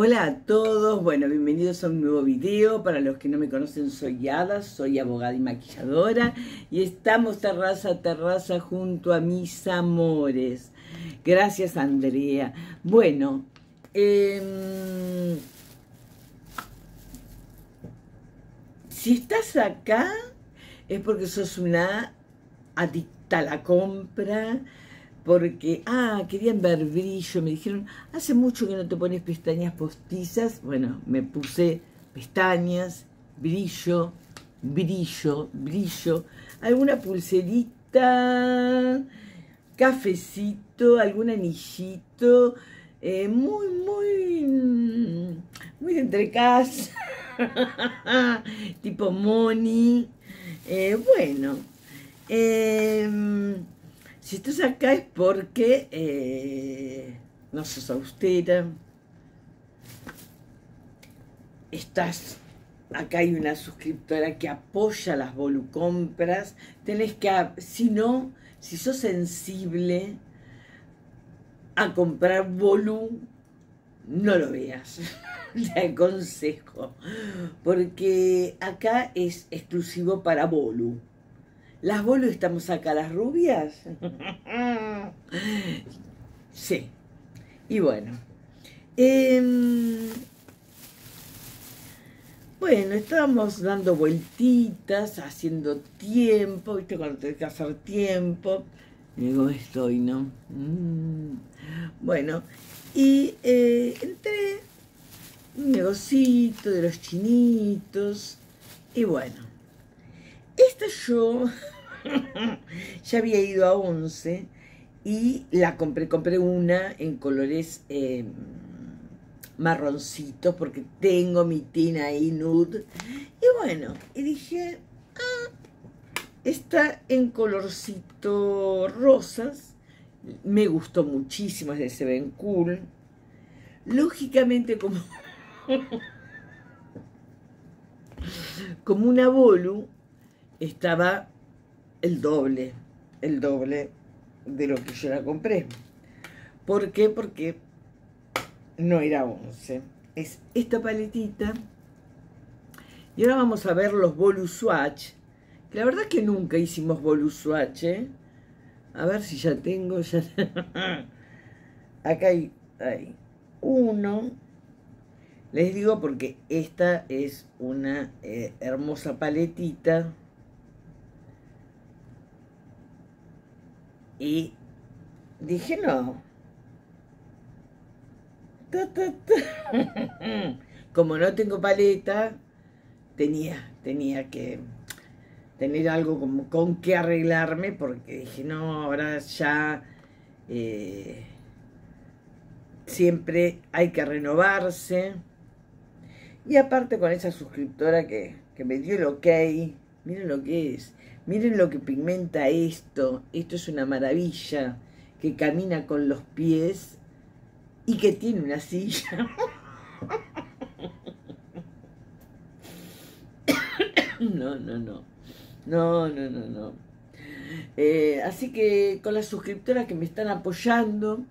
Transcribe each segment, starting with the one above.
Hola a todos, bueno, bienvenidos a un nuevo video. Para los que no me conocen, soy Ada, soy abogada y maquilladora y estamos terraza a terraza junto a mis amores. Gracias, Andrea. Bueno, em, si estás acá es porque sos una adicta a la compra, porque, ah, querían ver brillo, me dijeron, hace mucho que no te pones pestañas postizas, bueno, me puse pestañas, brillo, brillo, brillo, alguna pulserita, cafecito, algún anillito, eh, muy, muy, muy de entre casa, tipo money, eh, bueno, eh, si estás acá es porque eh, no sos austera, estás, acá hay una suscriptora que apoya las volucompras, tenés que, si no, si sos sensible a comprar volu, no lo veas, te aconsejo, porque acá es exclusivo para volu. ¿Las bolu estamos acá, las rubias? sí. Y bueno. Em, bueno, estábamos dando vueltitas, haciendo tiempo, ¿viste? Cuando tenés que hacer tiempo. Digo, estoy, ¿no? Mm. Bueno, y eh, entré un negocito de los chinitos. Y bueno, esta yo ya había ido a 11 y la compré, compré una en colores eh, marroncitos porque tengo mi tina ahí nude. Y bueno, y dije, ah, está en colorcito rosas. Me gustó muchísimo, es de Se Ven Cool. Lógicamente como, como una bolu, estaba el doble, el doble de lo que yo la compré. ¿Por qué? Porque no era 11. Es esta paletita. Y ahora vamos a ver los Bolu Swatch. la verdad que nunca hicimos Bolu Swatch, ¿eh? A ver si ya tengo. Ya... Acá hay, hay uno. Les digo porque esta es una eh, hermosa paletita. Y dije, no. Como no tengo paleta, tenía, tenía que tener algo como con que arreglarme porque dije, no, ahora ya eh, siempre hay que renovarse. Y aparte con esa suscriptora que, que me dio el ok, miren lo que es, Miren lo que pigmenta esto. Esto es una maravilla. Que camina con los pies y que tiene una silla. No, no, no. No, no, no, no. Eh, así que con las suscriptoras que me están apoyando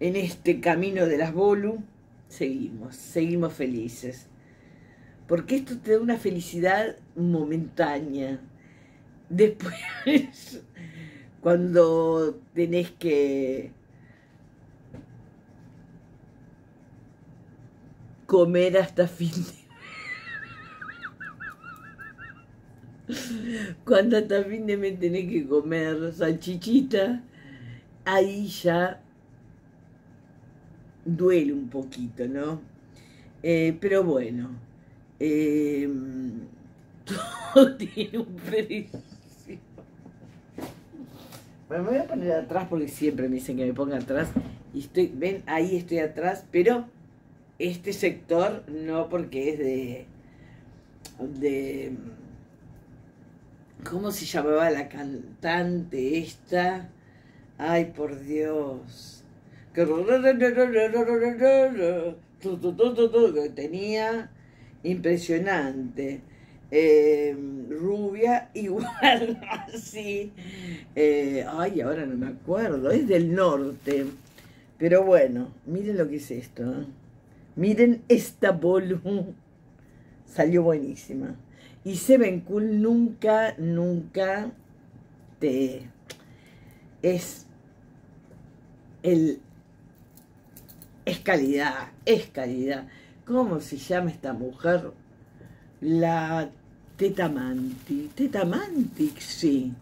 en este camino de las Bolu, seguimos, seguimos felices. Porque esto te da una felicidad momentánea Después, cuando tenés que comer hasta fin de Cuando hasta fin de mes tenés que comer salchichita, ahí ya duele un poquito, ¿no? Eh, pero bueno, eh, todo tiene un precio. Me voy a poner atrás porque siempre me dicen que me ponga atrás. Y estoy, ven, ahí estoy atrás, pero este sector no porque es de. de. ¿Cómo se llamaba la cantante esta? Ay, por Dios. Que tenía impresionante. Em, rubia, igual así. Eh, ay, ahora no me acuerdo, es del norte. Pero bueno, miren lo que es esto. ¿eh? Miren esta bolu. Salió buenísima. Y Seven Cool nunca, nunca te... Es el... Es calidad, es calidad. ¿Cómo se llama esta mujer? La Tetamanti. Tetamantic, sí.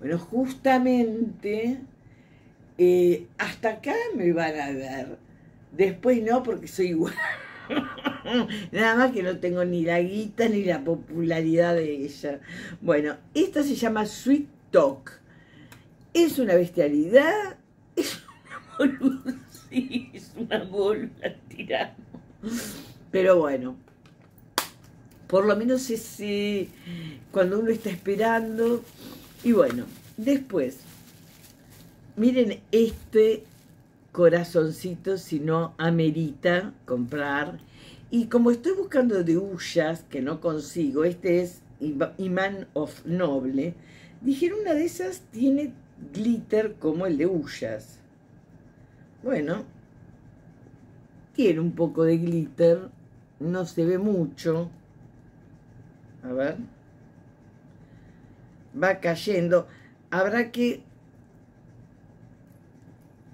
Bueno, justamente eh, hasta acá me van a ver. Después no, porque soy igual. Nada más que no tengo ni la guita ni la popularidad de ella. Bueno, esta se llama Sweet Talk. Es una bestialidad. Es una boluda. Sí, es una boluda tiramos. Pero bueno, por lo menos es cuando uno está esperando. Y bueno, después, miren este corazoncito si no amerita comprar. Y como estoy buscando de Ullas, que no consigo, este es Iman of Noble, dijeron una de esas tiene glitter como el de Ullas. Bueno, tiene un poco de glitter, no se ve mucho. A ver. Va cayendo. Habrá que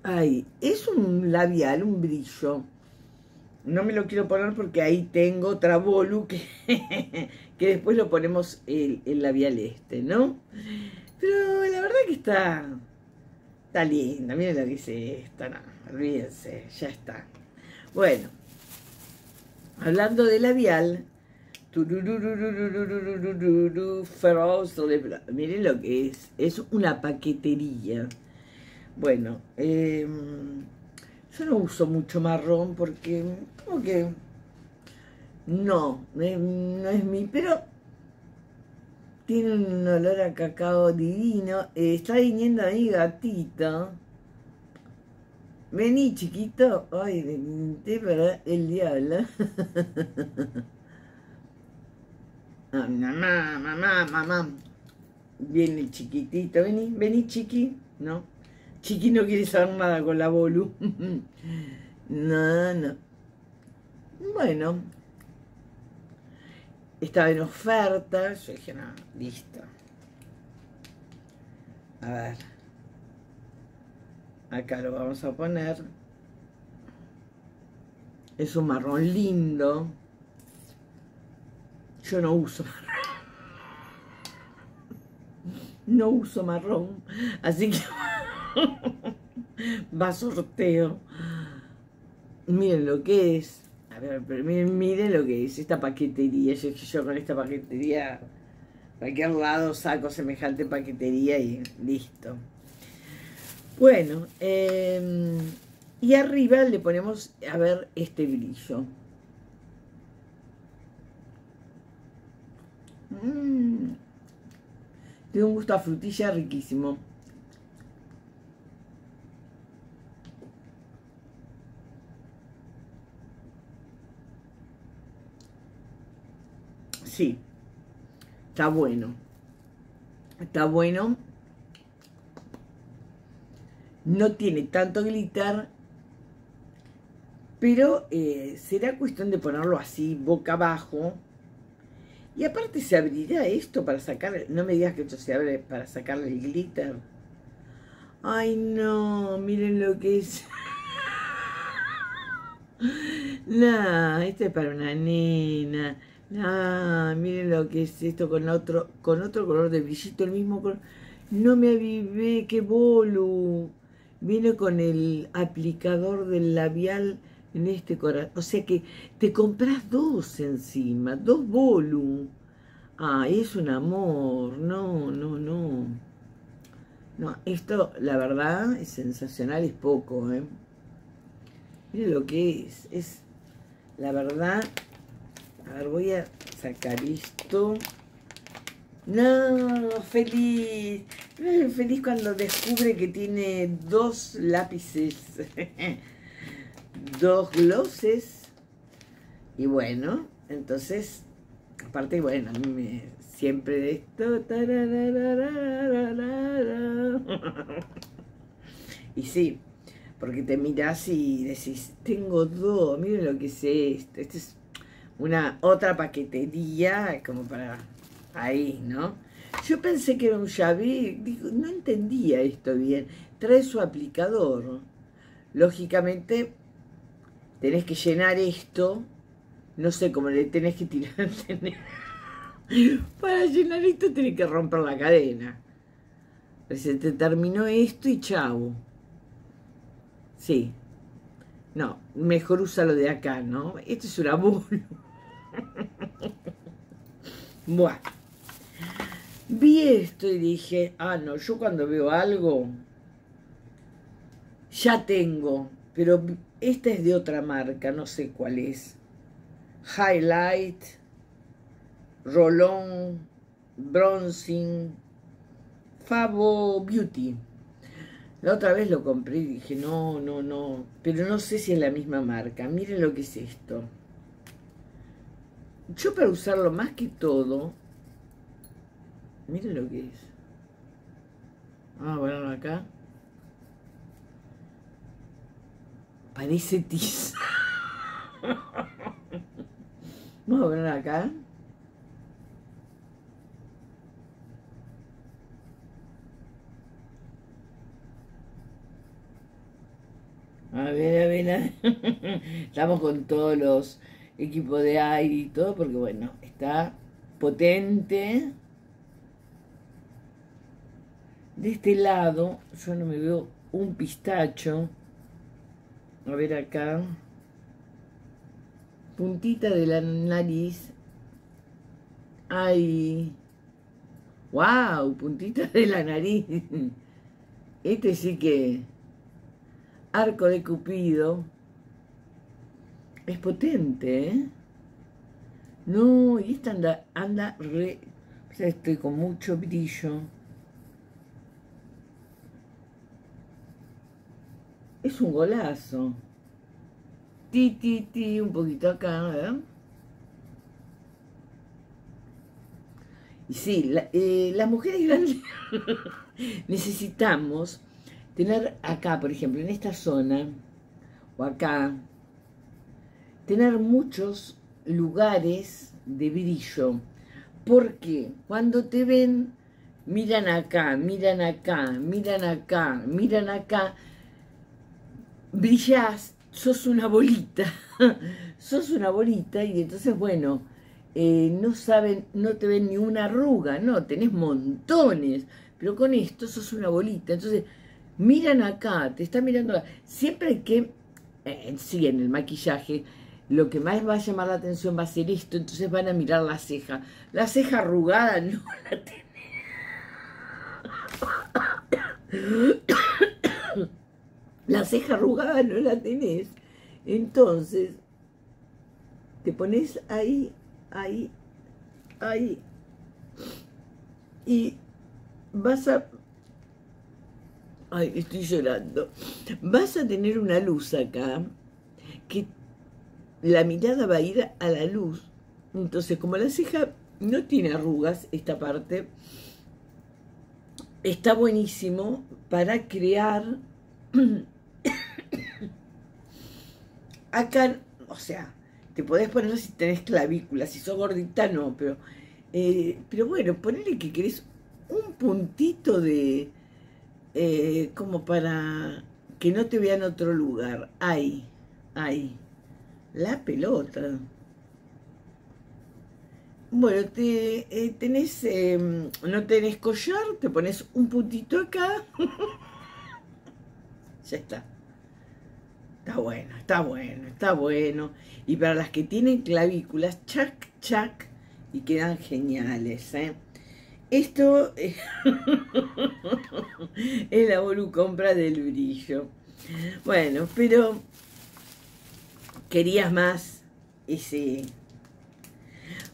Ay, es un labial, un brillo. No me lo quiero poner porque ahí tengo otra bolu que, que después lo ponemos el, labial este, ¿no? Pero la verdad que está, está linda. Miren lo que dice esta, no, ya está. Bueno, hablando de labial, miren lo que es, es una paquetería. Bueno, em, yo no uso mucho marrón porque como que no, no es mi, pero tiene un olor a cacao divino. Eh, está viniendo ahí gatito. Vení, chiquito. Ay, vení, para el diablo. Mamá, mamá, mamá. Viene chiquitito. Vení, vení, chiqui. ¿No? Chiqui no quiere saber nada con la bolu. no, no. Bueno. Estaba en oferta. Yo dije, no, listo. A ver. Acá lo vamos a poner. Es un marrón lindo. Yo no uso. No uso marrón. Así que va sorteo. Miren lo que es. A ver, miren, lo que es esta paquetería. Yo, yo con esta paquetería, cualquier lado saco semejante paquetería y listo. Bueno, em, y arriba le ponemos, a ver, este brillo. Mmm. Tiene un gusto a frutilla riquísimo. Sí, está bueno. Está bueno. No tiene tanto glitter, pero eh, será cuestión de ponerlo así, boca abajo. Y aparte se abrirá esto para sacar, no me digas que esto se abre para sacarle el glitter. Ay no, miren lo que es. no, esto es para una nena. Ah, miren lo que es esto con otro, con otro color de brillito, el mismo color. No me avivé, qué bolu. Viene con el aplicador del labial en este corazón. O sea que te compras dos encima, dos bolu. Ah, es un amor. No, no, no. No, esto, la verdad, es sensacional, es poco, ¿eh? Miren lo que es. Es, la verdad, a ver, voy a sacar esto. No, feliz. Feliz cuando descubre que tiene dos lápices. dos glosses. Y bueno, entonces, aparte, bueno, me, siempre esto. y sí, porque te miras y decís, tengo dos, miren lo que es esto, esta es una otra paquetería como para ahí, ¿no? Yo pensé que era un llave, no entendía esto bien, trae su aplicador, lógicamente tenés que llenar esto, no sé cómo le tenés que tirar, para llenar esto tenés que romper la cadena. Se te terminó esto y chau. Sí. No, mejor úsalo de acá, ¿no? Esto es un abuso. bueno. Vi esto y dije, ah, no, yo cuando veo algo, ya tengo, pero esta es de otra marca, no sé cuál es. Highlight, Rolón, Bronzing, Favo Beauty. La otra vez lo compré y dije, no, no, no, pero no sé si es la misma marca. Miren lo que es esto. Yo para usarlo más que todo, miren lo que es. Vamos a ponerlo acá. Parece tiza. Vamos a ponerlo acá. A ver, a ver, estamos con todos los equipos de aire y todo, porque bueno, está potente. De este lado, yo no me veo un pistacho. A ver acá. Puntita de la nariz. Ay. ¡Wow! Puntita de la nariz. Este sí que arco de Cupido. Es potente, ¿eh? No, y esta anda, anda re... Estoy con mucho brillo. Es un golazo. Ti, ti, ti, un poquito acá, ¿verdad? Y sí, eh, las mujeres grandes necesitamos tener acá, por ejemplo, en esta zona, o acá, tener muchos lugares de brillo, porque cuando te ven, miran acá, miran acá, miran acá, miran acá, brillas, sos una bolita, sos una bolita y entonces, bueno, eh, no saben, no te ven ni una arruga, no, tenés montones, pero con esto sos una bolita, entonces miran acá, te está mirando. Siempre hay que, eh, sí, en el maquillaje, lo que más va a llamar la atención va a ser esto, entonces van a mirar la ceja. La ceja arrugada no la tenés. La ceja arrugada no la tenés. Entonces, te pones ahí, ahí, ahí. Y vas a Ay, estoy llorando. Vas a tener una luz acá que la mirada va a ir a la luz. Entonces, como la ceja no tiene arrugas, esta parte, está buenísimo para crear acá, o sea, te podés poner si tenés clavícula, si sos gordita no, pero, eh, pero bueno, ponele que querés un puntito de, eh, como para que no te vean otro lugar. Ahí, ahí, la pelota. Bueno, te, eh, tenés, em, no tenés collar, te pones un puntito acá. ya está. Está bueno, está bueno, está bueno. Y para las que tienen clavículas, chac, chac, y quedan geniales, ¿eh? Esto es la compra del brillo. Bueno, pero querías más ese...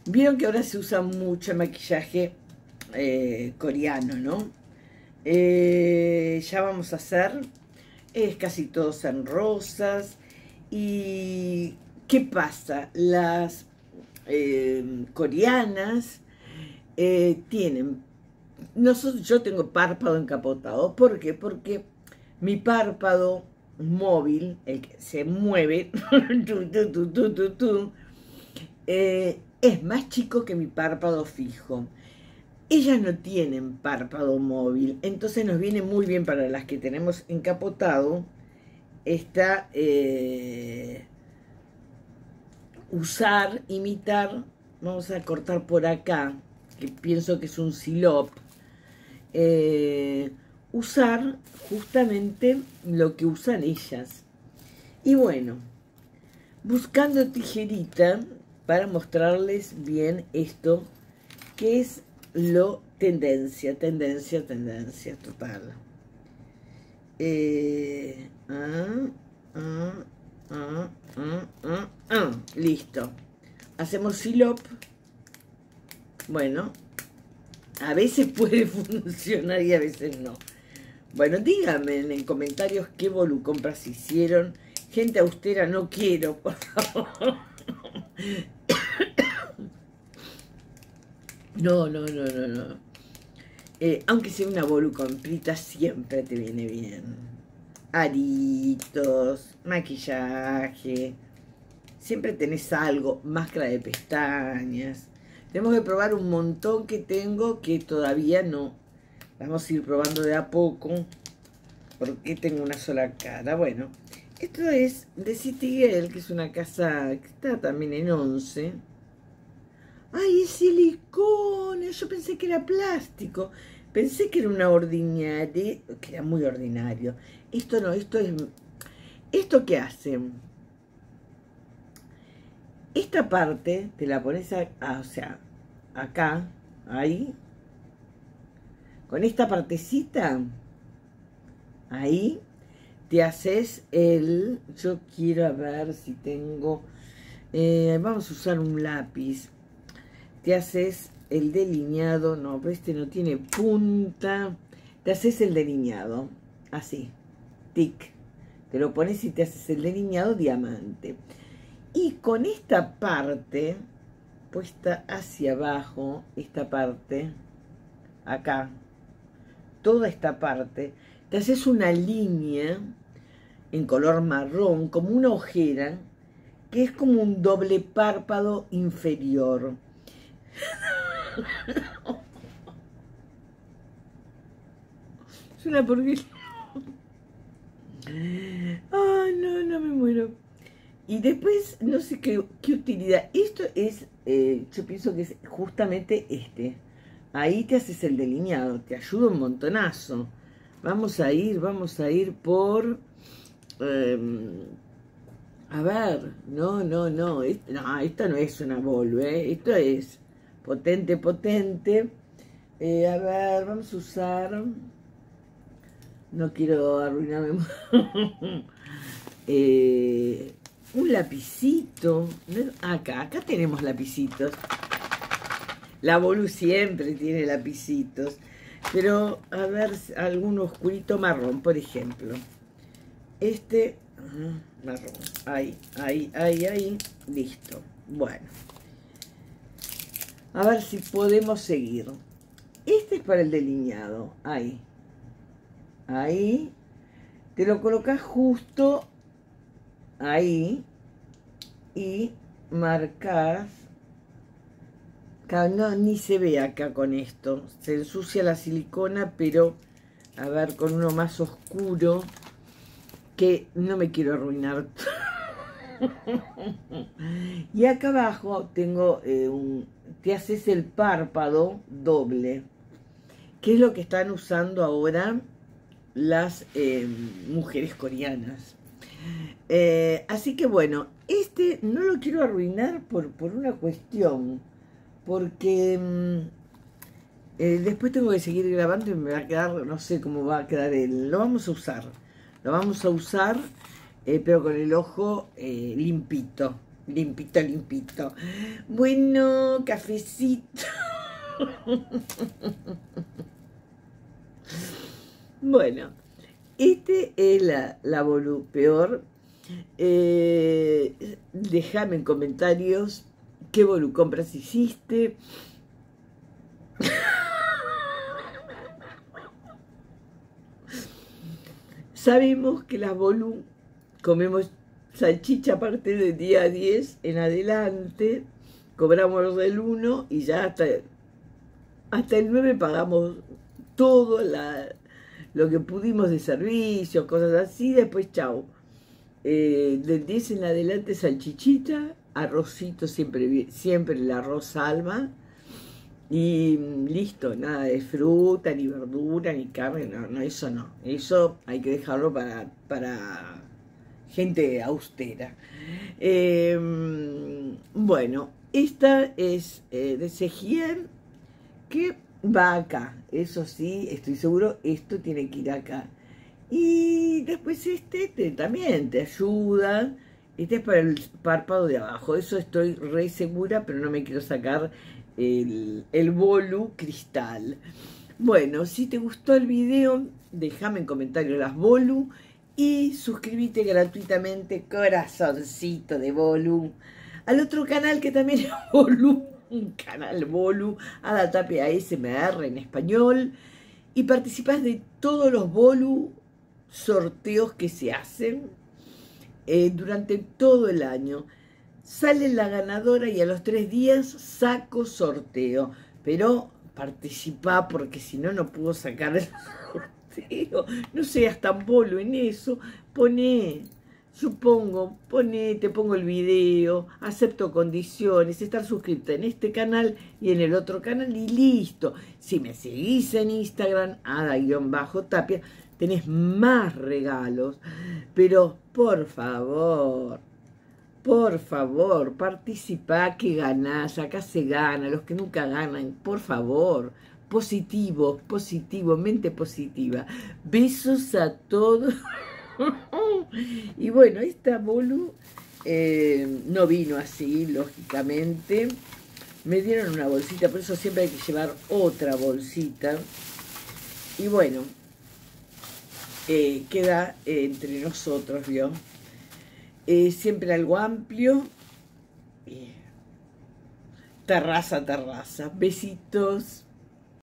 Vieron que ahora se usa mucho maquillaje eh, coreano, ¿no? Eh, ya vamos a hacer, es casi todos en rosas. ¿Y qué pasa? Las eh, coreanas eh, tienen, nosotros, yo tengo párpado encapotado. ¿Por qué? Porque mi párpado móvil, el que se mueve, eh, es más chico que mi párpado fijo. Ellas no tienen párpado móvil, entonces nos viene muy bien para las que tenemos encapotado esta eh, usar, imitar, vamos a cortar por acá, que pienso que es un silop, eh, usar justamente lo que usan ellas. Y bueno, buscando tijerita para mostrarles bien esto, que es lo tendencia, tendencia, tendencia total. Eh, ah, ah, ah, listo. Hacemos silop. Bueno, a veces puede funcionar y a veces no. Bueno, díganme en comentarios qué volucompras hicieron. Gente austera no quiero, por favor. No, no, no, no, no. Eh, aunque sea una volucomprita, siempre te viene bien. Aritos, maquillaje. Siempre tenés algo, máscara de pestañas. Tenemos que probar un montón que tengo que todavía no Vamos a ir probando de a poco. Porque tengo una sola cara. Bueno, esto es de City Girl, que es una casa que está también en 11. ¡Ay, es silicona! Yo pensé que era plástico. Pensé que era una ordinaria, que era muy ordinario. Esto no, esto es... ¿Esto qué hace? Esta parte te la pones, a, o sea, acá, ahí, con esta partecita, ahí, te haces el, yo quiero ver si tengo, eh, vamos a usar un lápiz, te haces el delineado, no, pero este no tiene punta, te haces el delineado, así, tic, te lo pones y te haces el delineado diamante. Y con esta parte puesta hacia abajo, esta parte, acá, toda esta parte, te haces una línea en color marrón, como una ojera, que es como un doble párpado inferior. Es una porquería. Ay, no, no me muero. Y después, no sé qué, qué utilidad. Esto es, eh, yo pienso que es justamente este. Ahí te haces el delineado, te ayuda un montonazo. Vamos a ir, vamos a ir por... Em, a ver, no, no, no, esto, no, esto no es una bol, ¿eh? esto es potente, potente. Eh, a ver, vamos a usar... No quiero arruinarme. eh, un lapicito. Acá, acá tenemos lapicitos. La Bolu siempre tiene lapicitos. Pero, a ver, algún oscurito marrón, por ejemplo. Este, marrón. Ahí, ahí, ahí, ahí. Listo. Bueno. A ver si podemos seguir. Este es para el delineado. Ahí. Ahí. Te lo colocas justo ahí. Y marcas no, ni se ve acá con esto. Se ensucia la silicona, pero a ver, con uno más oscuro, que no me quiero arruinar. y acá abajo tengo eh, un... Te haces el párpado doble, que es lo que están usando ahora las eh, mujeres coreanas. Eh, así que bueno, este no lo quiero arruinar por, por una cuestión porque mm, eh, después tengo que seguir grabando y me va a quedar, no sé cómo va a quedar él. Lo vamos a usar, lo vamos a usar, pero con el ojo limpito, limpito, limpito. Bueno, cafecito. bueno, este es la, la peor. déjame en comentarios qué volucompras hiciste. Sabemos que las Bolu comemos salchicha a partir del día 10 en adelante, cobramos del 1 y ya hasta, hasta el 9 pagamos todo lo que pudimos de servicios, cosas así, después chao. Eh, del 10 en adelante salchichita, arrocito, siempre, siempre el arroz alma, y listo, nada de fruta, ni verdura, ni carne, no, no, eso no. Eso hay que dejarlo para, para gente austera. Em, bueno, esta es eh, de Sejier, que va acá. Eso sí, estoy seguro, esto tiene que ir acá. Y después este, este también te ayuda. Este es para el párpado de abajo. Eso estoy re segura, pero no me quiero sacar el, el bolu cristal. Bueno, si te gustó el video, déjame en comentarios las bolu y suscríbete gratuitamente, corazoncito de bolu, al otro canal que también es bolu, un canal bolu, a la tapia ASMR en español, y participas de todos los bolu sorteos que se hacen eh, durante todo el año sale la ganadora y a los tres días saco sorteo. Pero participa porque si no, no puedo sacar el sorteo. No seas tan bolo en eso. Pone, supongo, pone, te pongo el video, acepto condiciones, estar suscrita en este canal y en el otro canal y listo. Si me seguís en Instagram, ada-tapia, tenés más regalos. Pero por favor, por favor, participa, que ganás, acá se gana, los que nunca ganan, por favor, positivo, positivo, mente positiva. Besos a todos. y bueno, esta bolu eh, no vino así, lógicamente. Me dieron una bolsita, por eso siempre hay que llevar otra bolsita. Y bueno, eh, queda entre nosotros, ¿vio? siempre algo amplio. terraza, terraza. Besitos.